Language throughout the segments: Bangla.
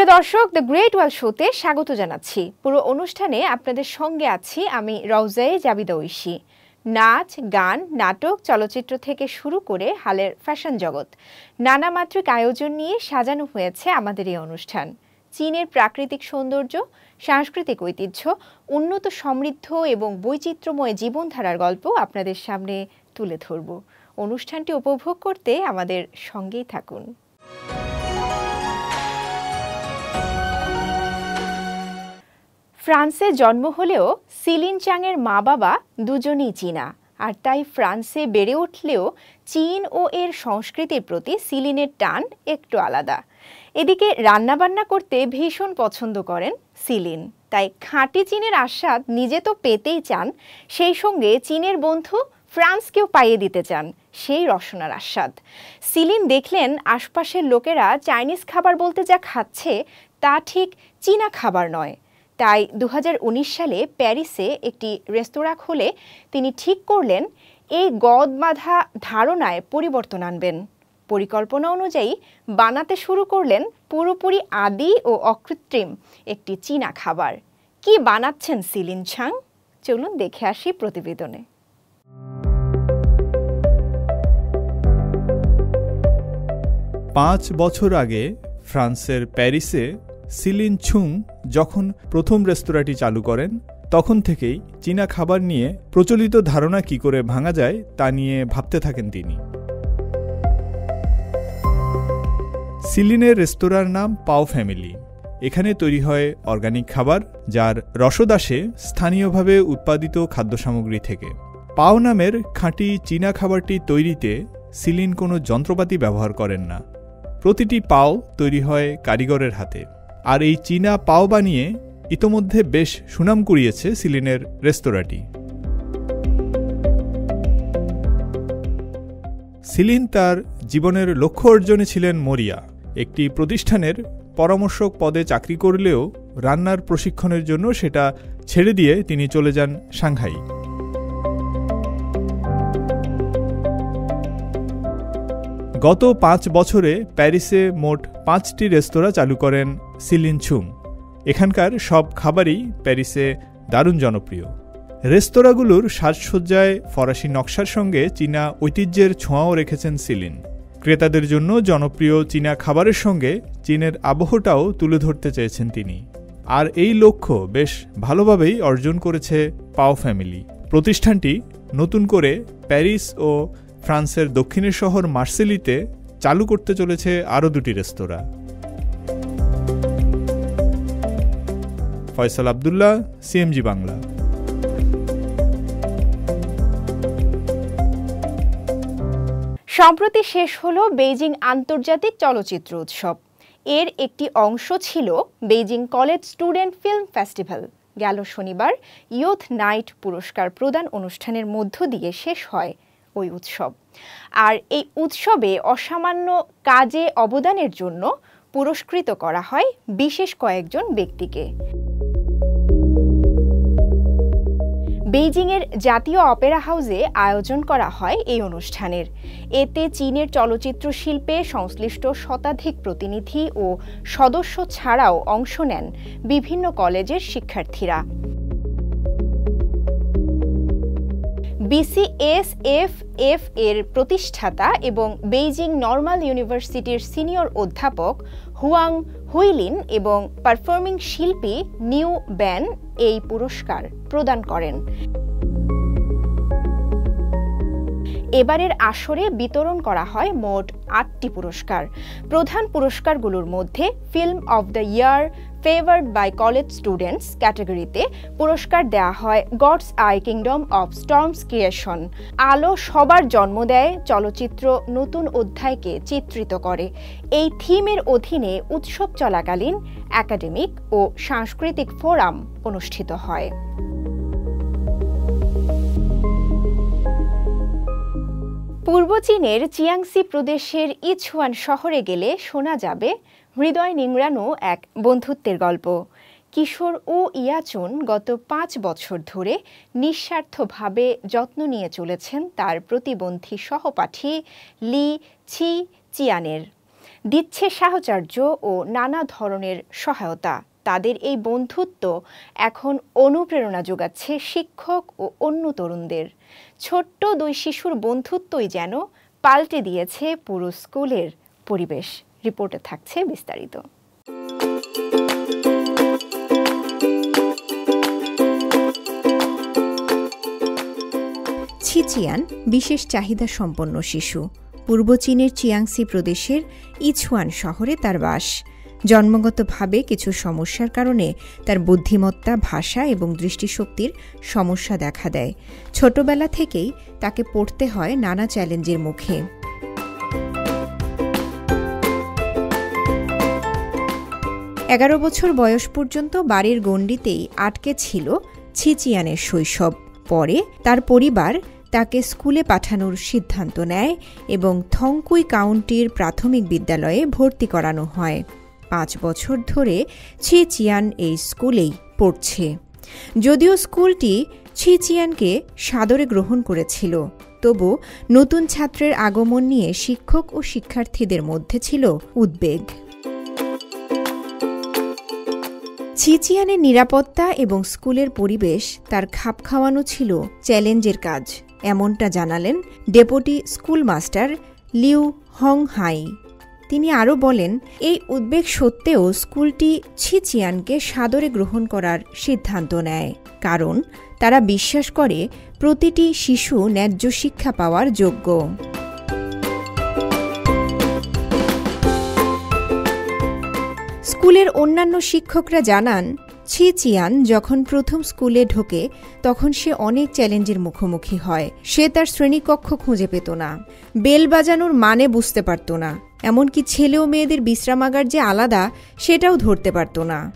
প্রিয় দর্শক দ্য গ্রেট ওয়াল শোতে স্বাগত জানাচ্ছি। পুরো অনুষ্ঠানে আপনাদের সঙ্গে আছি আমি রওজায়ে জাবিদা ঐশী। নাচ, গান, নাটক, চলচ্চিত্র থেকে শুরু করে হালের ফ্যাশন জগৎ, নানা মাত্রিক আয়োজন নিয়ে সাজানো হয়েছে আমাদের এই অনুষ্ঠান। চীনের প্রাকৃতিক সৌন্দর্য, সাংস্কৃতিক ঐতিহ্য, উন্নত সমৃদ্ধ এবং বৈচিত্র্যময় জীবনধারার গল্প আপনাদের সামনে তুলে ধরব। অনুষ্ঠানটি উপভোগ করতে আমাদের সঙ্গেই থাকুন। ফ্রান্সে জন্ম হলেও সিলিন চাংয়ের মা বাবা দুজনই চীনা। আর তাই ফ্রান্সে বেড়ে উঠলেও চীন ও এর সংস্কৃতির প্রতি সিলিনের টান একটু আলাদা। এদিকে রান্নাবান্না করতে ভীষণ পছন্দ করেন সিলিন। তাই খাঁটি চীনের আস্বাদ নিজে তো পেতেই চান, সেই সঙ্গে চীনের বন্ধু ফ্রান্সকেও পাইয়ে দিতে চান সেই রসনার আস্বাদ। সিলিন দেখলেন আশপাশের লোকেরা চাইনিজ খাবার বলতে যা খাচ্ছে তা ঠিক চীনা খাবার নয়। তাই দু হাজার উনিশ সালে প্যারিসে একটি রেস্তোরাঁ খুলে তিনি ঠিক করলেন, এই গদ বাঁধা ধারণায় পরিবর্তন আনবেন। পরিকল্পনা অনুযায়ী বানাতে শুরু করলেন পুরোপুরি আদি ও অকৃত্রিম একটি চীনা খাবার। কি বানাচ্ছেন সিলিন ছাং? চলুন দেখে আসি প্রতিবেদনে। পাঁচ বছর আগে ফ্রান্সের প্যারিসে সিলিন ছুং যখন প্রথম রেস্তোরাঁটি চালু করেন, তখন থেকেই চীনা খাবার নিয়ে প্রচলিত ধারণা কি করে ভাঙা যায় তা নিয়ে ভাবতে থাকেন তিনি। সিলিনের রেস্তোরাঁর নাম পাও ফ্যামিলি। এখানে তৈরি হয় অর্গানিক খাবার, যার রসদ আসে স্থানীয়ভাবে উৎপাদিত খাদ্য সামগ্রী থেকে। পাও নামের খাঁটি চীনা খাবারটি তৈরিতে সিলিন কোনো যন্ত্রপাতি ব্যবহার করেন না। প্রতিটি পাও তৈরি হয় কারিগরের হাতে। আর এই চীনা পাও বানিয়ে ইতোমধ্যে বেশ সুনাম কুড়িয়েছে সিলিনের রেস্তোরাঁটি। সিলিন তার জীবনের লক্ষ্য অর্জনে ছিলেন মরিয়া। একটি প্রতিষ্ঠানের পরামর্শক পদে চাকরি করলেও রান্নার প্রশিক্ষণের জন্য সেটা ছেড়ে দিয়ে তিনি চলে যান সাংহাই। গত পাঁচ বছরে প্যারিসে মোট পাঁচটি রেস্তোরাঁ চালু করেন সিলিন ছুং এখানকার সব খাবারই প্যারিসে দারুণ জনপ্রিয়। রেস্তোরাঁগুলোর সাজসজ্জায় ফরাসি নকশার সঙ্গে চীনা ঐতিহ্যের ছোঁয়াও রেখেছেন সিলিন। ক্রেতাদের জন্য জনপ্রিয় চীনা খাবারের সঙ্গে চীনের আবহটাও তুলে ধরতে চেয়েছেন তিনি। আর এই লক্ষ্য বেশ ভালোভাবেই অর্জন করেছে পাও ফ্যামিলি। প্রতিষ্ঠানটি নতুন করে প্যারিস ও ফ্রান্সের দক্ষিণের শহর মার্সেলিতে চালু করতে চলেছে আরও দুটি রেস্তোরাঁ। ফয়সাল আবদুল্লাহ সিএমজি বাংলা। সম্প্রতি শেষ হলো বেইজিং আন্তর্জাতিক চলচ্চিত্র উৎসব। এর একটি অংশ ছিল Beijing college student film festival. গেল শনিবার ইয়ুথ নাইট পুরস্কার প্রদান অনুষ্ঠানের মধ্য দিয়ে শেষ হয় ওই উৎসব। আর এই উৎসবে অসামান্য কাজে অবদানের জন্য পুরস্কৃত করা হয় বিশেষ কয়েকজন ব্যক্তিকে। বেইজিংয়ের জাতীয় অপেরা হাউসে আয়োজন করা হয় এই অনুষ্ঠানের। এতে চীনের চলচ্চিত্র শিল্পে সংশ্লিষ্ট শতাধিক প্রতিনিধি ও সদস্য ছাড়াও অংশ নেন বিভিন্ন কলেজের শিক্ষার্থীরা। বিসিএসএফএফ এর প্রতিষ্ঠাতা এবং বেইজিং নর্মাল ইউনিভার্সিটির সিনিয়র অধ্যাপক হুয়াং হুইলিন এবং পারফর্মিং শিল্পী নিউ ব্যান এই পুরস্কার প্রদান করেন। এবারের আসরে বিতরণ করা হয় মোট আটটি পুরস্কার। প্রধান পুরস্কারগুলোর মধ্যে film of the year, favoured by college students ক্যাটাগরিতে পুরস্কার দেওয়া হয় God's eye kingdom of storms creation. আলো সবার জন্ম দেয়, চলচ্চিত্র নতুন অধ্যায়কে চিত্রিত করে। এই থিমের অধীনে উৎসব চলাকালীন একাডেমিক ও সাংস্কৃতিক ফোরাম অনুষ্ঠিত হয়। পূর্ব চীনের চিয়াংসি প্রদেশের ইছুয়ান শহরে গেলে শোনা যাবে হৃদয় নিংড়ানো এক বন্ধুত্বের গল্প। কিশোর ও ইয়াচুন গত পাঁচ বছর ধরে নিঃস্বার্থভাবে যত্ন নিয়ে চলেছেন তার প্রতিবন্ধী সহপাঠী লি ছি চিয়ানের দিচ্ছে সাহচর্য ও নানা ধরনের সহায়তা। তাদের এই বন্ধুত্ব এখন অনুপ্রেরণা যোগাচ্ছে শিক্ষক ও অন্য তরুণদের। ছোট্ট দুই শিশুর বন্ধুত্বই যেন পাল্টে দিয়েছে পুরো স্কুলের পরিবেশ। রিপোর্টে থাকছে বিস্তারিত। ছিচিয়ান বিশেষ চাহিদা সম্পন্ন শিশু। পূর্ব চীনের চিয়াংসি প্রদেশের ইছুয়ান শহরে তার বাস। জন্মগতভাবে কিছু সমস্যার কারণে তার বুদ্ধিমত্তা, ভাষা এবং দৃষ্টিশক্তির সমস্যা দেখা দেয়। ছোটবেলা থেকেই তাকে পড়তে হয় নানা চ্যালেঞ্জের মুখে। এগারো বছর বয়স পর্যন্ত বাড়ির গণ্ডিতেই আটকে ছিল ছিচিয়ানের শৈশব। পরে তার পরিবার তাকে স্কুলে পাঠানোর সিদ্ধান্ত নেয় এবং থংকুই কাউন্টির প্রাথমিক বিদ্যালয়ে ভর্তি করানো হয়। পাঁচ বছর ধরে ছি চিয়ান এই স্কুলেই পড়ছে। যদিও স্কুলটি ছি চিয়ানকে সাদরে গ্রহণ করেছিল, তবু নতুন ছাত্রের আগমন নিয়ে শিক্ষক ও শিক্ষার্থীদের মধ্যে ছিল উদ্বেগ। ছিচিয়ানের নিরাপত্তা এবং স্কুলের পরিবেশ তার খাপ খাওয়ানো ছিল চ্যালেঞ্জের কাজ, এমনটা জানালেন deputy school master Liu Hong Hai তিনি আরও বলেন, এই উদ্বেগ সত্ত্বেও স্কুলটি ছিচিয়ানকে সাদরে গ্রহণ করার সিদ্ধান্ত নেয়, কারণ তারা বিশ্বাস করে প্রতিটি শিশু ন্যায্য শিক্ষা পাওয়ার যোগ্য। স্কুলের অন্যান্য শিক্ষকরা জানান ছি চিয়ান যখন প্রথম স্কুলে ঢোকে, তখন সে অনেক চ্যালেঞ্জের মুখোমুখি হয়। সে তার শ্রেণীকক্ষ খুঁজে পেত না। বেল বাজানোর মানে বুঝতে পারত না। এমনকি ছেলে ও মেয়েদের বিশ্রামাগার যে আলাদা সেটাও ধরতে পারত না।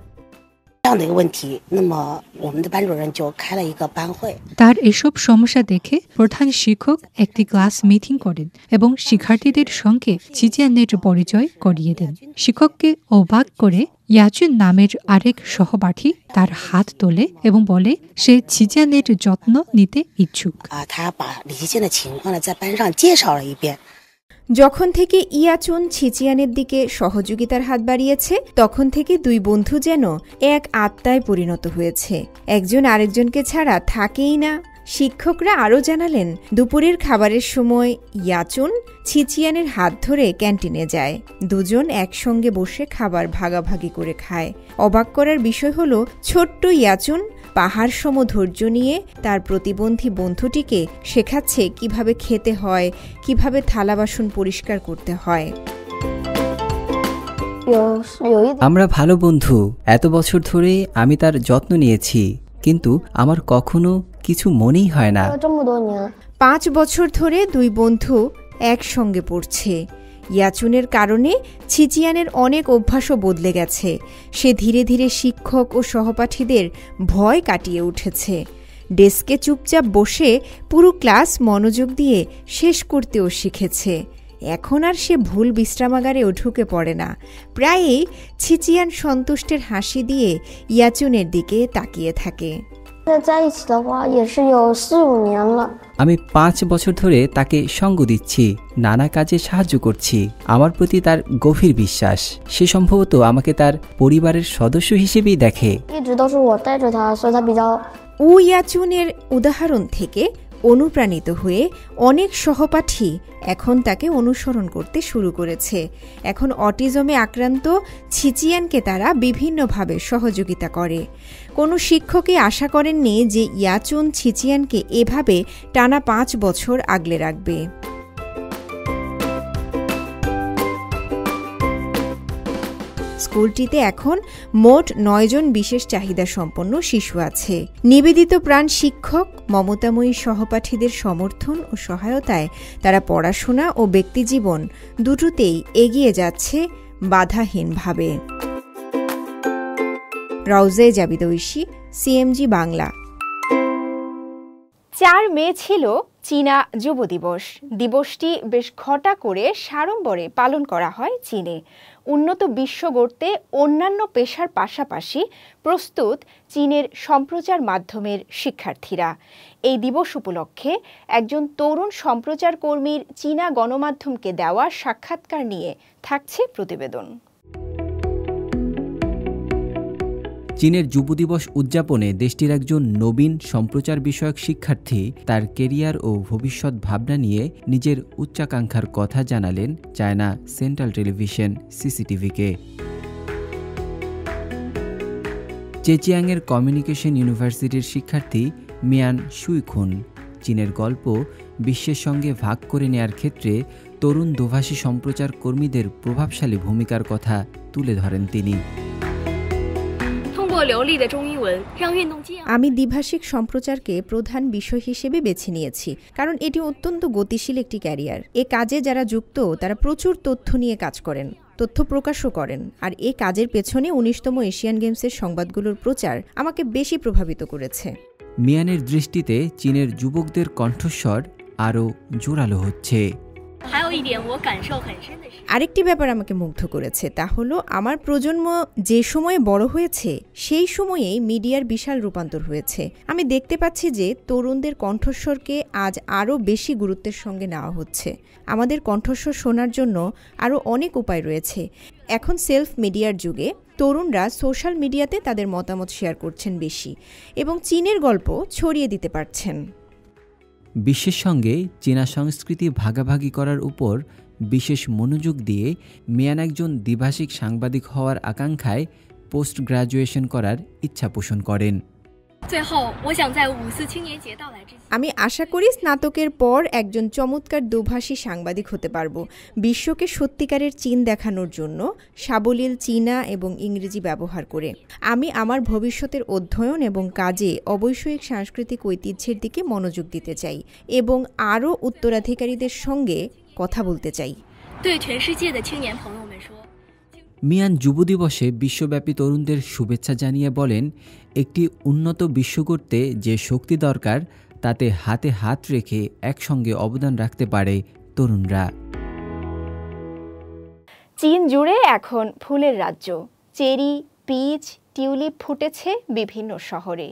তার এসব সমস্যা দেখে প্রধান শিক্ষক একটি ক্লাস মিটিং করেন এবং শিক্ষার্থীদের সঙ্গে চিচিয়ানের পরিচয় করিয়ে দেন। শিক্ষককে অবাক করে ইয়াচুন নামের আরেক সহপাঠী তার হাত তোলে এবং বলে সে চিচিয়ানের যত্ন নিতে ইচ্ছুক। যখন থেকে ইয়াচুন ছিচিয়ানের দিকে সহযোগিতার হাত বাড়িয়েছে, তখন থেকে দুই বন্ধু যেন এক আত্মায় পরিণত হয়েছে। একজন আরেকজনকে ছাড়া থাকেই না। শিক্ষকরা আরও জানালেন, দুপুরের খাবারের সময় ইয়াচুন ছিচিয়ানের হাত ধরে ক্যান্টিনে যায়। দুজন একসঙ্গে বসে খাবার ভাগাভাগি করে খায়। অবাক করার বিষয় হল, ছোট্ট ইয়াচুন পাহাড়সম ধৈর্য নিয়ে তার প্রতিবন্ধী বন্ধুটিকে শেখাচ্ছে কীভাবে খেতে হয় কীভাবে থালা বাসন পরিষ্কার করতে হয়। আমরা ভালো বন্ধু। এত বছর ধরে আমি তার যত্ন নিয়েছি কিন্তু আমার কখনো কিছু মনেই হয় না। পাঁচ বছর ধরে দুই বন্ধু একসঙ্গে পড়ছে। ইয়াচুনের কারণে ছিচিয়ানের অনেক অভ্যাসও বদলে গেছে। সে ধীরে ধীরে শিক্ষক ও সহপাঠীদের ভয় কাটিয়ে উঠেছে। ডেস্কে চুপচাপ বসে পুরো ক্লাস মনোযোগ দিয়ে শেষ করতেও শিখেছে। এখন আর সে ভুল বিশ্রামাগারেও ঢুকে পড়ে না। প্রায়ই ছিচিয়ান সন্তুষ্টের হাসি দিয়ে ইয়াচুনের দিকে তাকিয়ে থাকে। 现 在在一起的话也是有四五年了。 আমি পাঁচ বছর ধরে তাকে সঙ্গ দিচ্ছি নানা কাজে সাহায্য করছি আমার প্রতি তার গভীর বিশ্বাস সে সম্ভবত আমাকে তার পরিবারের সদস্য হিসেবেই দেখে 一直都是我带着他，所以他比较 উ ইয়াচুনের উদাহরণ থেকে অনুপ্রাণিত হয়ে অনেক সহপাঠী এখন তাকে অনুসরণ করতে শুরু করেছে। এখন অটিজমে আক্রান্ত ছিচিয়ানকে তারা বিভিন্নভাবে সহযোগিতা করে। কোনো শিক্ষকই আশা করেননি যে ইয়াচুন ছিচিয়ানকে এভাবে টানা পাঁচ বছর আগলে রাখবে। স্কুলটিতে এখন মোট নয়জন বিশেষ চাহিদা সম্পন্ন শিশু আছে। নিবেদিত প্রাণ শিক্ষক, মমতাময়ী সহপাঠীদের সমর্থন ও সহায়তায় তারা পড়াশোনা ও ব্যক্তিজীবন দুটোতেই এগিয়ে যাচ্ছে বাধাহীনভাবে। রওজে জাবিদ ঐশী, সিএমজি বাংলা। চার মেয়ে ছিল চীনা যুব দিবস। দিবসটি বেশ ঘটা করে সাড়ম্বরে পালন করা হয় চীনে। উন্নত বিশ্ব গড়তে অন্যান্য পেশার পাশাপাশি প্রস্তুত চীনের সম্প্রচার মাধ্যমের শিক্ষার্থীরা। এই দিবস উপলক্ষে একজন তরুণ সম্প্রচার কর্মীর চীনা গণমাধ্যমকে দেওয়া সাক্ষাৎকার নিয়ে থাকছে প্রতিবেদন। চীনের যুব দিবস উদযাপনে দেশটির একজন নবীন সম্প্রচার বিষয়ক শিক্ষার্থী তার কেরিয়ার ও ভবিষ্যৎ ভাবনা নিয়ে নিজের উচ্চাকাঙ্ক্ষার কথা জানালেন চায়না সেন্ট্রাল টেলিভিশন সিসিটিভিকে। চেচিয়াংয়ের কমিউনিকেশন ইউনিভার্সিটির শিক্ষার্থী মিয়ান সুইখুন চীনের গল্প বিশ্বের সঙ্গে ভাগ করে নেয়ার ক্ষেত্রে তরুণ দোভাষী সম্প্রচার কর্মীদের প্রভাবশালী ভূমিকার কথা তুলে ধরেন তিনি। আমি দ্বিভাষিক সম্প্রচারকে প্রধান বিষয় হিসেবে বেছে নিয়েছি, কারণ এটি অত্যন্ত গতিশীল একটি ক্যারিয়ার। এ কাজে যারা যুক্ত, তারা প্রচুর তথ্য নিয়ে কাজ করেন, তথ্য প্রকাশও করেন, আর এ কাজের পেছনে উনিশতম এশিয়ান গেমসের সংবাদগুলোর প্রচার আমাকে বেশি প্রভাবিত করেছে। মিয়ানের দৃষ্টিতে চীনের যুবকদের কণ্ঠস্বর আরও জোরালো হচ্ছে। আরেকটি ব্যাপার আমাকে মুগ্ধ করেছে তা হলো আমার প্রজন্ম যে সময়ে বড় হয়েছে সেই সময়েই মিডিয়ার বিশাল রূপান্তর হয়েছে। আমি দেখতে পাচ্ছি যে তরুণদের কণ্ঠস্বরকে আজ আরও বেশি গুরুত্বের সঙ্গে নেওয়া হচ্ছে। আমাদের কণ্ঠস্বর শোনার জন্য আরও অনেক উপায় রয়েছে। এখন সেলফ মিডিয়ার যুগে তরুণরা সোশ্যাল মিডিয়াতে তাদের মতামত শেয়ার করছেন বেশি এবং চীনের গল্প ছড়িয়ে দিতে পারছেন। বিশ্বের সঙ্গে চীনা সংস্কৃতি ভাগাভাগি করার উপর বিশেষ মনোযোগ দিয়ে মিয়ান একজন দ্বিভাষিক সাংবাদিক হওয়ার আকাঙ্ক্ষায় পোস্ট গ্রাজুয়েশন করার ইচ্ছা পোষণ করেন। আমি আশা করি স্নাতকের পর একজন চমৎকার দুভাষী সাংবাদিক হতে পারবো বিশ্বকে সত্যিকারের চীন দেখানোর জন্য সাবলীল চীনা এবং ইংরেজি ব্যবহার করে আমি আমার ভবিষ্যতের অধ্যয়ন এবং কাজে অবৈষয়িক সাংস্কৃতিক ঐতিহ্যের দিকে মনোযোগ দিতে চাই এবং আরও উত্তরাধিকারীদের সঙ্গে কথা বলতে চাই 对全世界的青年朋友们说， মিয়ান যুব দিবসে বিশ্বব্যাপী তরুণদের শুভেচ্ছা জানিয়ে বলেন, একটি উন্নত বিশ্ব করতে যে শক্তি দরকার, তাতে হাতে হাত রেখে একসঙ্গে অবদান রাখতে পারে তরুণরা। চীন জুড়ে এখন ফুলের রাজ্য। চেরি, পিচ, টিউলিপ ফুটেছে বিভিন্ন শহরে।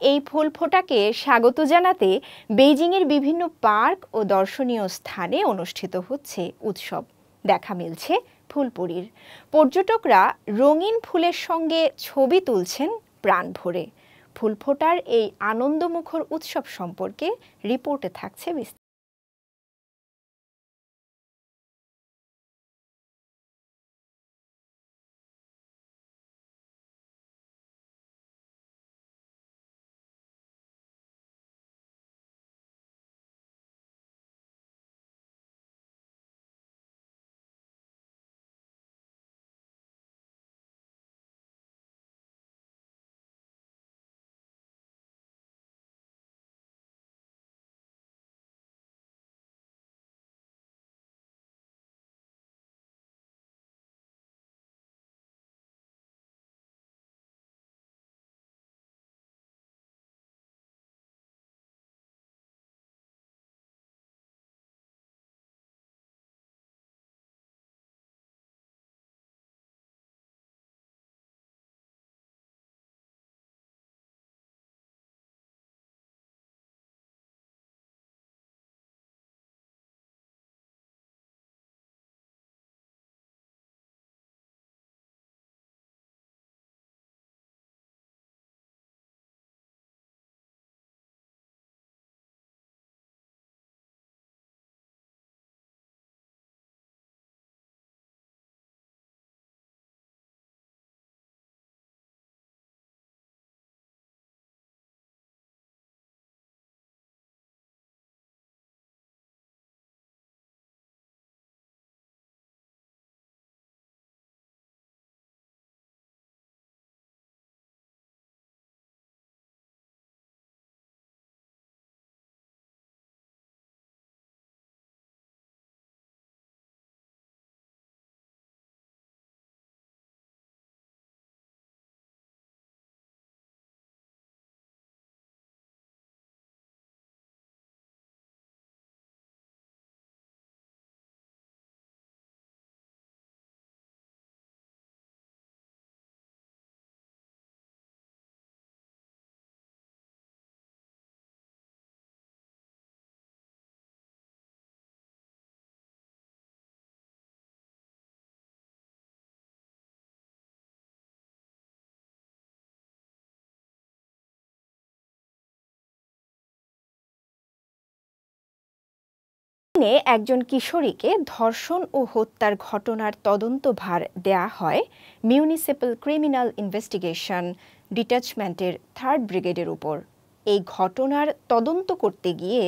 এই ফুল ফোটাকে স্বাগত জানাতে বেইজিংয়ের বিভিন্ন পার্ক ও দর্শনীয় স্থানে অনুষ্ঠিত হচ্ছে উৎসব। দেখা মিলছে ফুলপুরীর। পর্যটকরা রঙিন ফুলের সঙ্গে ছবি তুলছেন প্রাণ ভরে। ফুল ফোটার এই আনন্দমুখর উৎসব সম্পর্কে রিপোর্টে থাকছে চীনে একজন কিশোরীকে ধর্ষণ ও হত্যার ঘটনার তদন্তভার দেয়া হয় মিউনিসিপ্যাল ক্রিমিনাল ইনভেস্টিগেশন ডিটাচমেন্টের থার্ড ব্রিগেডের উপর। এই ঘটনার তদন্ত করতে গিয়ে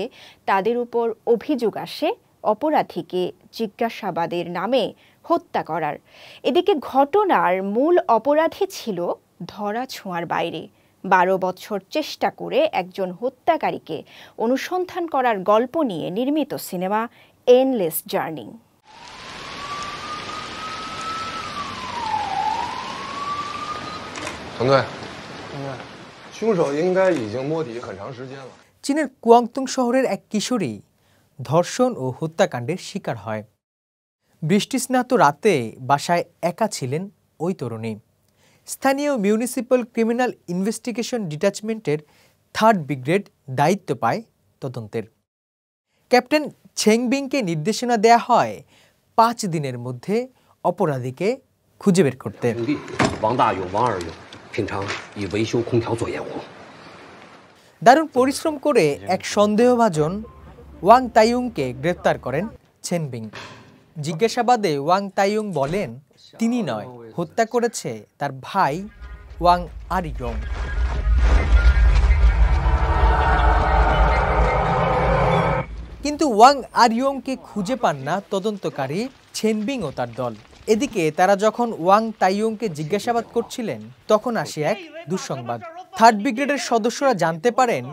তাদের উপর অভিযোগ আসে অপরাধীকে জিজ্ঞাসাবাদের নামে হত্যা করার। এদিকে ঘটনার মূল অপরাধী ছিল ধরা ছোঁয়ার বাইরে। বারো বছর চেষ্টা করে একজন হত্যাকারীকে অনুসন্ধান করার গল্প নিয়ে নির্মিত সিনেমা এনলেস জার্নি চীনের কুয়াংতুং শহরের এক কিশোরী ধর্ষণ ও হত্যাকাণ্ডের শিকার হয়। বৃষ্টিস্নাত রাতে বাসায় একা ছিলেন ওই তরুণী। স্থানীয় মিউনিসিপ্যাল ক্রিমিনাল ইনভেস্টিগেশন ডিটাচমেন্টের থার্ড ব্রিগেড দায়িত্ব পায় তদন্তের। ক্যাপ্টেন ছেংবিংকে নির্দেশনা দেয়া হয় পাঁচ দিনের মধ্যে অপরাধীকে খুঁজে বের করতে। দারুণ পরিশ্রম করে এক সন্দেহভাজন ওয়াং তাইয়ুংকে গ্রেপ্তার করেন ছেনবিং জিজ্ঞাসাবাদে ওয়াং তাইয়ুং বলেন তিনি নয় হত্যা করেছে তার ভাই ওয়াং আরিয়ং কিন্তু ওয়াং আরিয়ংকে খুঁজে পান না তদন্তকারী ছেনবিং ও তার দল। এদিকে তারা যখন ওয়াং তাইয়ুংকে জিজ্ঞাসাবাদ করছিলেন তখন আসে এক দুঃসংবাদ। থার্ড ব্রিগেডের সদস্যরা জানতে পারেন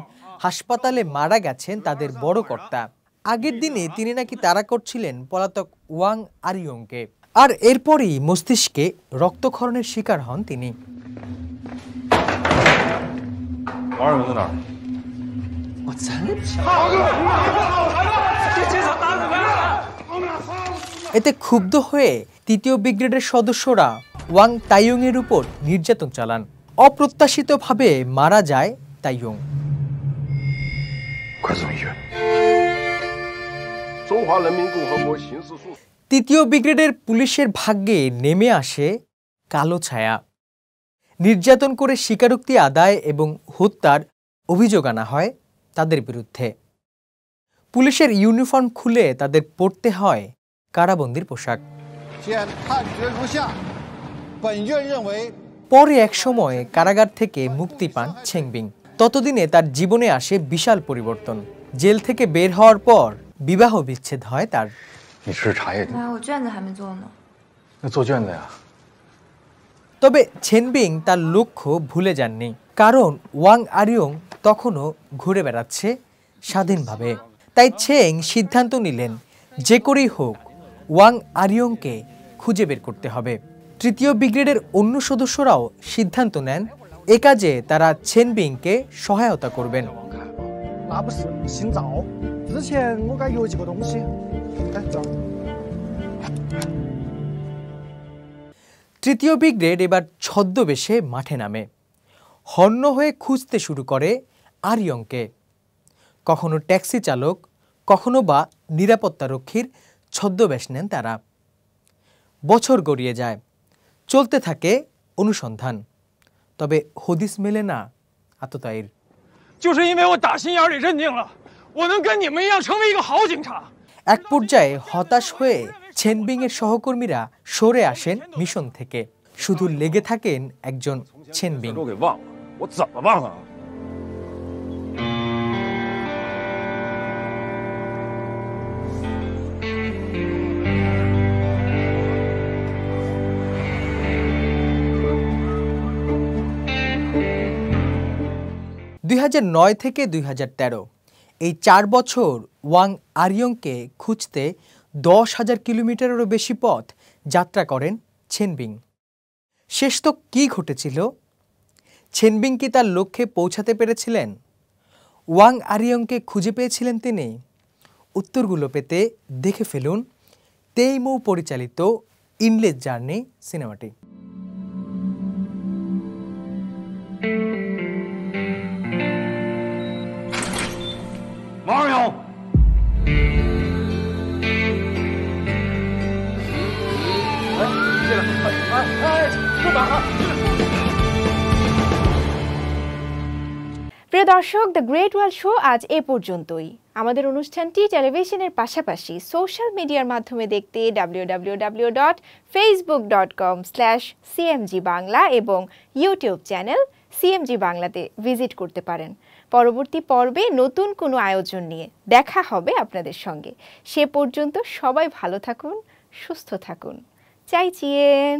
হাসপাতালে মারা গেছেন তাদের বড় কর্তা। আগের দিনে তিনি নাকি তাড়া করছিলেন পলাতক ওয়াং আরিয়ংকে। আর এরপরই মস্তিষ্কে রক্তক্ষরণের শিকার হন তিনি। এতে ক্ষুব্ধ হয়ে তৃতীয় ব্রিগেডের সদস্যরা ওয়াং তাইয়ং এর উপর নির্যাতন চালান। অপ্রত্যাশিতভাবে মারা যায় তাইয়ং। তৃতীয় ব্রিগেডের পুলিশের ভাগ্যে নেমে আসে কালো ছায়া। নির্যাতন করে স্বীকারোক্তি আদায় এবং হত্যার অভিযোগ আনা হয় তাদের বিরুদ্ধে। পুলিশের ইউনিফর্ম খুলে তাদের পড়তে হয় কারাবন্দির পোশাক। পরে এক সময় কারাগার থেকে মুক্তি পান ছেংবিং ততদিনে তার জীবনে আসে বিশাল পরিবর্তন। জেল থেকে বের হওয়ার পর বিবাহ বিচ্ছেদ হয় তার। 你吃茶叶。哎，我卷子还没做呢。 那做卷子呀？ তবে ছেনবিং তার লক্ষ্য ভুলে যাননি কারণ ওয়াং আরিয়ং তখনও ঘুরে বেড়াচ্ছে স্বাধীনভাবে তাই ছেং সিদ্ধান্ত নিলেন যে করেই হোক ওয়াং আরিয়ংকে খুঁজে বের করতে হবে তৃতীয় ব্রিগেডের অন্য সদস্যরাও সিদ্ধান্ত নেন এ কাজে তারা ছেনবিংকে সহায়তা করবেন 那不是姓赵，之前我该邮寄过东西。哎，这儿。 তৃতীয় ব্রিগেড এবার ছদ্মবেশে মাঠে নামে হন্য হয়ে খুঁজতে শুরু করে আরিয়ংকে কখনো ট্যাক্সি চালক কখনো বা নিরাপত্তারক্ষীর ছদ্মবেশ নেন তারা বছর গড়িয়ে যায় চলতে থাকে অনুসন্ধান তবে হদিস মেলে না আততায়ীর 就是因为我打心眼里认定了，我能跟你们一样成为一个好警察。 এক পর্যায়ে হতাশ হয়ে ছেনবিংয়ের সহকর্মীরা সরে আসেন মিশন থেকে। শুধু লেগে থাকেন একজন ছেনবিং। দুই থেকে দুই হাজার তেরো এই চার বছর ওয়াং আরিয়ংকে খুঁজতে দশ হাজার কিলোমিটারেরও বেশি পথ যাত্রা করেন ছেনবিং। শেষ তো কী ঘটেছিল? ছেনবিং কি তার লক্ষ্যে পৌঁছাতে পেরেছিলেন? ওয়াং আরিয়ংকে খুঁজে পেয়েছিলেন তিনি। উত্তরগুলো পেতে দেখে ফেলুন তেইমৌ পরিচালিত ইনলেস জার্নি সিনেমাটি। প্রিয় দর্শক দ্য গ্রেট ওয়ার্ল্ড শো আজ এ পর্যন্তই। আমাদের অনুষ্ঠানটি টেলিভিশনের পাশাপাশি সোশ্যাল মিডিয়ার মাধ্যমে দেখতে W W W dot Facebook dot com slash CMG Bangla এবং ইউটিউব চ্যানেল সিএমজি বাংলাতে ভিজিট করতে পারেন। পরবর্তী পর্বে নতুন কোনো আয়োজন নিয়ে দেখা হবে আপনাদের সঙ্গে। সে পর্যন্ত সবাই ভালো থাকুন, সুস্থ থাকুন। চাইচিয়েন